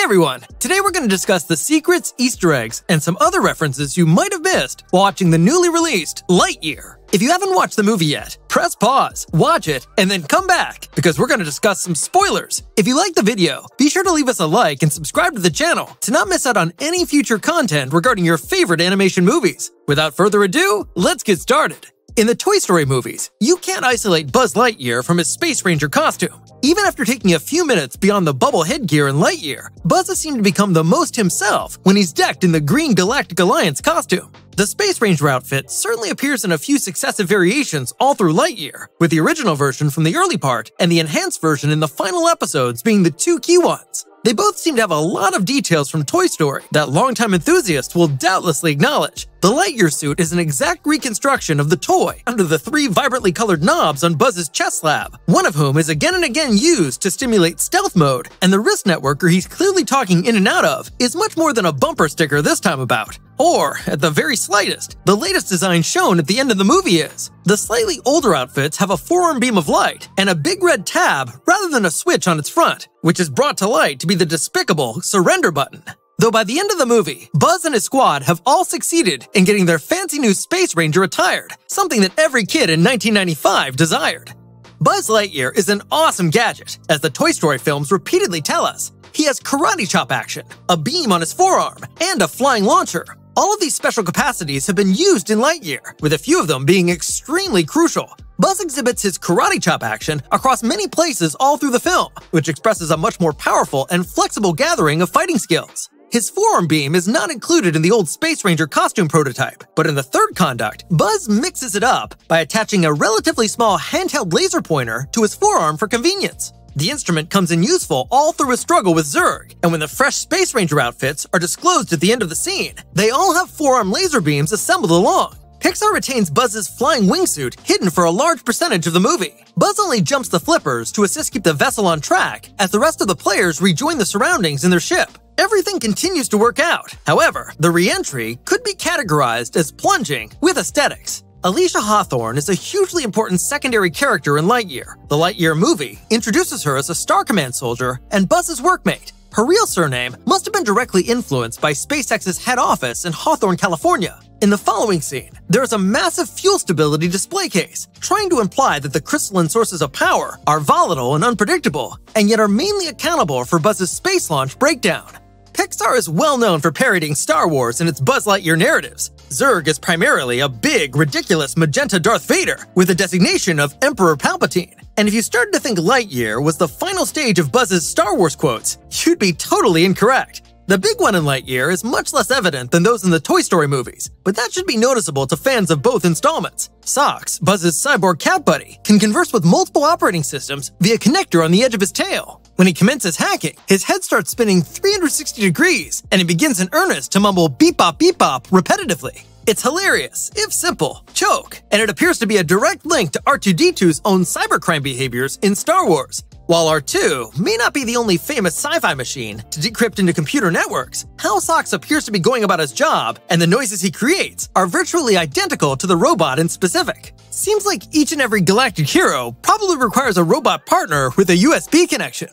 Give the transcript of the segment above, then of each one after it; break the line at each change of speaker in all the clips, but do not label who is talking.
Hey everyone! Today we're going to discuss the secrets, Easter eggs, and some other references you might have missed watching the newly released Lightyear. If you haven't watched the movie yet, press pause, watch it, and then come back because we're going to discuss some spoilers. If you like the video, be sure to leave us a like and subscribe to the channel to not miss out on any future content regarding your favorite animation movies. Without further ado, let's get started. In the Toy Story movies, you can't isolate Buzz Lightyear from his Space Ranger costume. Even after taking a few minutes beyond the bubble headgear in Lightyear, Buzz has seemed to become the most himself when he's decked in the Green Galactic Alliance costume. The Space Ranger outfit certainly appears in a few successive variations all through Lightyear, with the original version from the early part and the enhanced version in the final episodes being the two key ones. They both seem to have a lot of details from Toy Story that longtime enthusiasts will doubtlessly acknowledge. The Lightyear suit is an exact reconstruction of the toy under the three vibrantly colored knobs on Buzz's chest slab, one of whom is again and again used to stimulate stealth mode, and the wrist networker he's clearly talking in and out of is much more than a bumper sticker this time about. Or, at the very slightest, the latest design shown at the end of the movie is. The slightly older outfits have a forearm beam of light and a big red tab rather than a switch on its front, which is brought to light to be the despicable surrender button. Though by the end of the movie, Buzz and his squad have all succeeded in getting their fancy new Space Ranger attired, something that every kid in 1995 desired. Buzz Lightyear is an awesome gadget, as the Toy Story films repeatedly tell us. He has karate chop action, a beam on his forearm, and a flying launcher, all of these special capacities have been used in Lightyear, with a few of them being extremely crucial. Buzz exhibits his karate chop action across many places all through the film, which expresses a much more powerful and flexible gathering of fighting skills. His forearm beam is not included in the old Space Ranger costume prototype, but in the third conduct, Buzz mixes it up by attaching a relatively small handheld laser pointer to his forearm for convenience. The instrument comes in useful all through a struggle with Zurg, and when the fresh Space Ranger outfits are disclosed at the end of the scene, they all have forearm laser beams assembled along. Pixar retains Buzz's flying wingsuit hidden for a large percentage of the movie. Buzz only jumps the flippers to assist keep the vessel on track as the rest of the players rejoin the surroundings in their ship. Everything continues to work out. However, the re-entry could be categorized as plunging with aesthetics. Alicia Hawthorne is a hugely important secondary character in Lightyear. The Lightyear movie introduces her as a Star Command soldier and Buzz's workmate. Her real surname must have been directly influenced by SpaceX's head office in Hawthorne, California. In the following scene, there is a massive fuel stability display case, trying to imply that the crystalline sources of power are volatile and unpredictable, and yet are mainly accountable for Buzz's space launch breakdown. Pixar is well known for parodying Star Wars in its Buzz Lightyear narratives. Zurg is primarily a big, ridiculous magenta Darth Vader with the designation of Emperor Palpatine. And if you started to think Lightyear was the final stage of Buzz's Star Wars quotes, you'd be totally incorrect. The big one in Lightyear is much less evident than those in the Toy Story movies, but that should be noticeable to fans of both installments. Sox, Buzz's cyborg cat buddy, can converse with multiple operating systems via connector on the edge of his tail. When he commences hacking, his head starts spinning 360 degrees, and he begins in earnest to mumble beep bop beep bop repetitively. It's hilarious, if simple, choke, and it appears to be a direct link to R2D2's own cybercrime behaviors in Star Wars. While R2 may not be the only famous sci-fi machine to decrypt into computer networks, how Sox appears to be going about his job and the noises he creates are virtually identical to the robot in specific. Seems like each and every galactic hero probably requires a robot partner with a USB connection.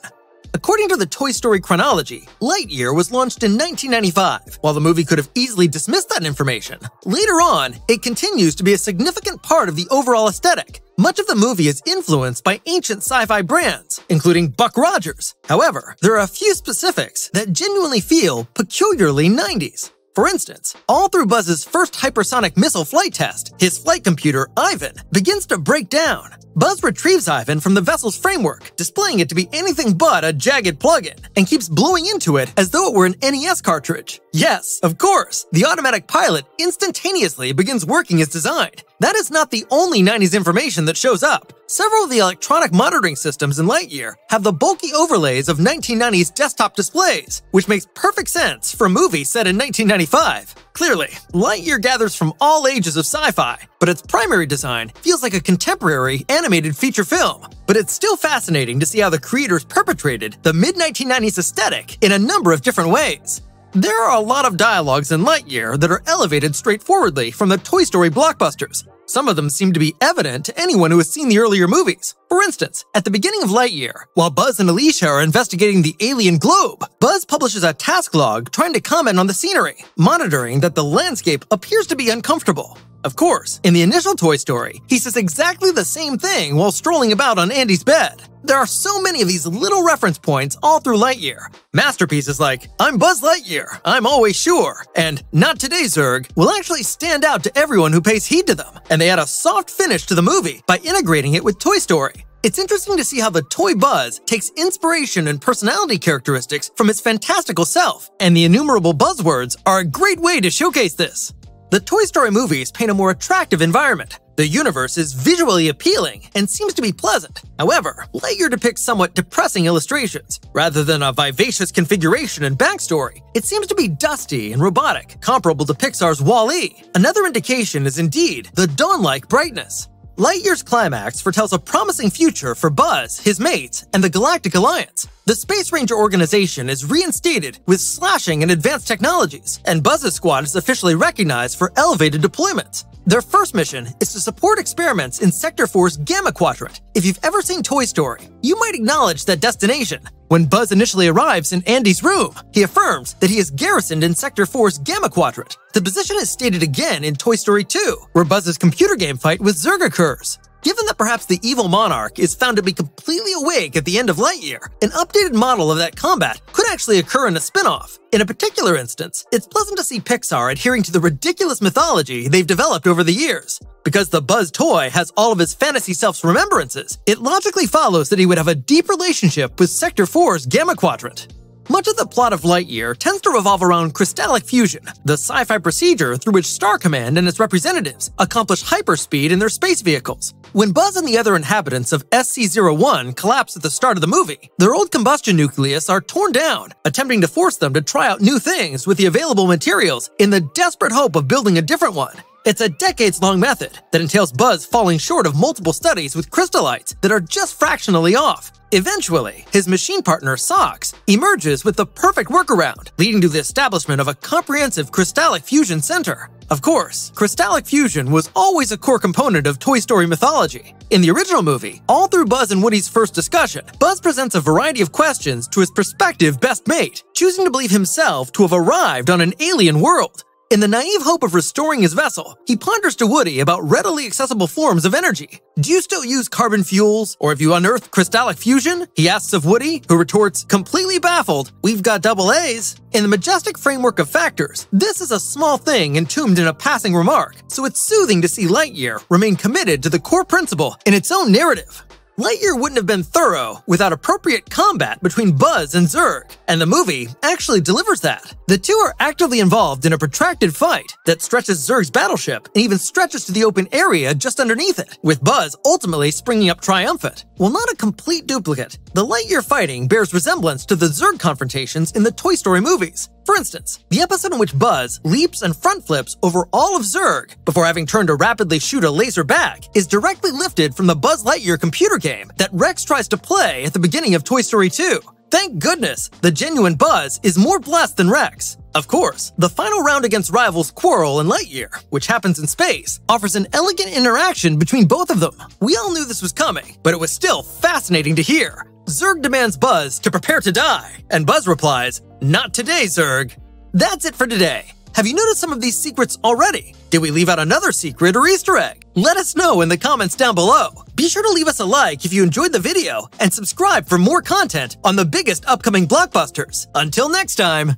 According to the Toy Story chronology, Lightyear was launched in 1995. While the movie could have easily dismissed that information, later on, it continues to be a significant part of the overall aesthetic. Much of the movie is influenced by ancient sci-fi brands, including Buck Rogers. However, there are a few specifics that genuinely feel peculiarly 90s. For instance, all through Buzz's first hypersonic missile flight test, his flight computer, Ivan, begins to break down. Buzz retrieves Ivan from the vessel's framework, displaying it to be anything but a jagged plug-in, and keeps blowing into it as though it were an NES cartridge. Yes, of course, the automatic pilot instantaneously begins working as designed. That is not the only 90s information that shows up. Several of the electronic monitoring systems in Lightyear have the bulky overlays of 1990s desktop displays, which makes perfect sense for a movie set in 1995. Clearly, Lightyear gathers from all ages of sci-fi, but its primary design feels like a contemporary animated feature film. But it's still fascinating to see how the creators perpetrated the mid-1990s aesthetic in a number of different ways. There are a lot of dialogues in Lightyear that are elevated straightforwardly from the Toy Story blockbusters. Some of them seem to be evident to anyone who has seen the earlier movies. For instance, at the beginning of Lightyear, while Buzz and Alicia are investigating the alien globe, Buzz publishes a task log trying to comment on the scenery, monitoring that the landscape appears to be uncomfortable. Of course, in the initial Toy Story, he says exactly the same thing while strolling about on Andy's bed. There are so many of these little reference points all through Lightyear. Masterpieces like, I'm Buzz Lightyear, I'm always sure, and Not Today Zurg will actually stand out to everyone who pays heed to them, and they add a soft finish to the movie by integrating it with Toy Story. It's interesting to see how the toy Buzz takes inspiration and personality characteristics from its fantastical self, and the innumerable buzzwords are a great way to showcase this. The Toy Story movies paint a more attractive environment. The universe is visually appealing and seems to be pleasant. However, Lightyear depicts somewhat depressing illustrations. Rather than a vivacious configuration and backstory, it seems to be dusty and robotic, comparable to Pixar's Wall-E. Another indication is indeed the dawn-like brightness. Lightyear's climax foretells a promising future for Buzz, his mates, and the Galactic Alliance. The Space Ranger organization is reinstated with slashing and advanced technologies, and Buzz's squad is officially recognized for elevated deployments. Their first mission is to support experiments in Sector 4's Gamma Quadrant. If you've ever seen Toy Story, you might acknowledge that destination. When Buzz initially arrives in Andy's room, he affirms that he is garrisoned in Sector 4's Gamma Quadrant. The position is stated again in Toy Story 2, where Buzz's computer game fight with Zurg occurs. Given that perhaps the evil monarch is found to be completely awake at the end of Lightyear, an updated model of that combat could actually occur in a spin-off. In a particular instance, it's pleasant to see Pixar adhering to the ridiculous mythology they've developed over the years. Because the Buzz toy has all of his fantasy self's remembrances, it logically follows that he would have a deep relationship with Sector 4's Gamma Quadrant. Much of the plot of Lightyear tends to revolve around crystallic fusion, the sci-fi procedure through which Star Command and its representatives accomplish hyperspeed in their space vehicles. When Buzz and the other inhabitants of SC-01 collapse at the start of the movie, their old combustion nucleus are torn down, attempting to force them to try out new things with the available materials in the desperate hope of building a different one. It's a decades-long method that entails Buzz falling short of multiple studies with crystallites that are just fractionally off. Eventually, his machine partner, Sox, emerges with the perfect workaround, leading to the establishment of a comprehensive crystallic fusion center. Of course, crystallic fusion was always a core component of Toy Story mythology. In the original movie, all through Buzz and Woody's first discussion, Buzz presents a variety of questions to his prospective best mate, choosing to believe himself to have arrived on an alien world. In the naive hope of restoring his vessel, he ponders to Woody about readily accessible forms of energy. Do you still use carbon fuels, or have you unearthed crystallic fusion? He asks of Woody, who retorts, completely baffled, we've got double A's. In the majestic framework of factors, this is a small thing entombed in a passing remark, so it's soothing to see Lightyear remain committed to the core principle in its own narrative. Lightyear wouldn't have been thorough without appropriate combat between Buzz and Zurg, and the movie actually delivers that. The two are actively involved in a protracted fight that stretches Zurg's battleship and even stretches to the open area just underneath it, with Buzz ultimately springing up triumphant. While not a complete duplicate, the Lightyear fighting bears resemblance to the Zurg confrontations in the Toy Story movies. For instance, the episode in which Buzz leaps and front flips over all of Zurg before having turned to rapidly shoot a laser back is directly lifted from the Buzz Lightyear computer game that Rex tries to play at the beginning of Toy Story 2. Thank goodness, the genuine Buzz is more blessed than Rex. Of course, the final round against rivals Quirrell and Lightyear, which happens in space, offers an elegant interaction between both of them. We all knew this was coming, but it was still fascinating to hear. Zurg demands Buzz to prepare to die, and Buzz replies, Not today, Zurg. That's it for today. Have you noticed some of these secrets already? Did we leave out another secret or Easter egg? Let us know in the comments down below. Be sure to leave us a like if you enjoyed the video and subscribe for more content on the biggest upcoming blockbusters. Until next time.